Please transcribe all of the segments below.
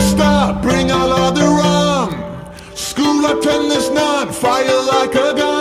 stop, bring all of the rum. School attendance none, fire like a gun.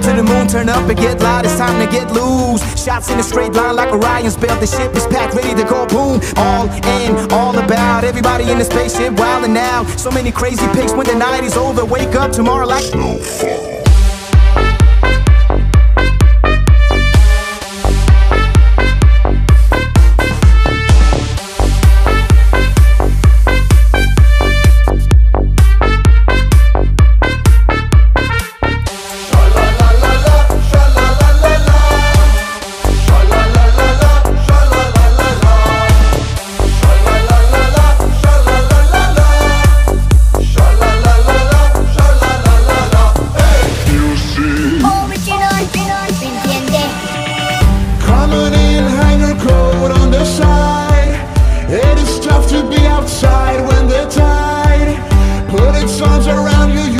Fly to the moon, turn up and get loud. It's time to get loose. Shots in a straight line like Orion's belt. The ship is packed, ready to go boom. All in, all about. Everybody in the spaceship, wildin' out. So many crazy pics when the night is over. Wake up tomorrow like songs around you, you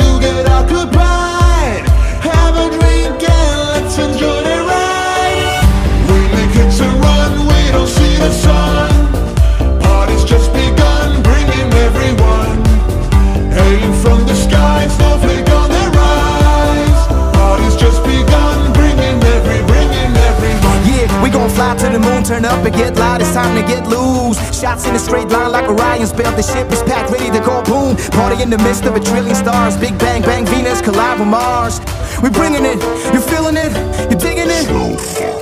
the moon, turn up and get loud. It's time to get loose. Shots in a straight line like Orion's belt. The ship is packed, ready to go boom. Party in the midst of a trillion stars. Big bang, bang, Venus collide with Mars. We bringing it, you feeling it, you digging it.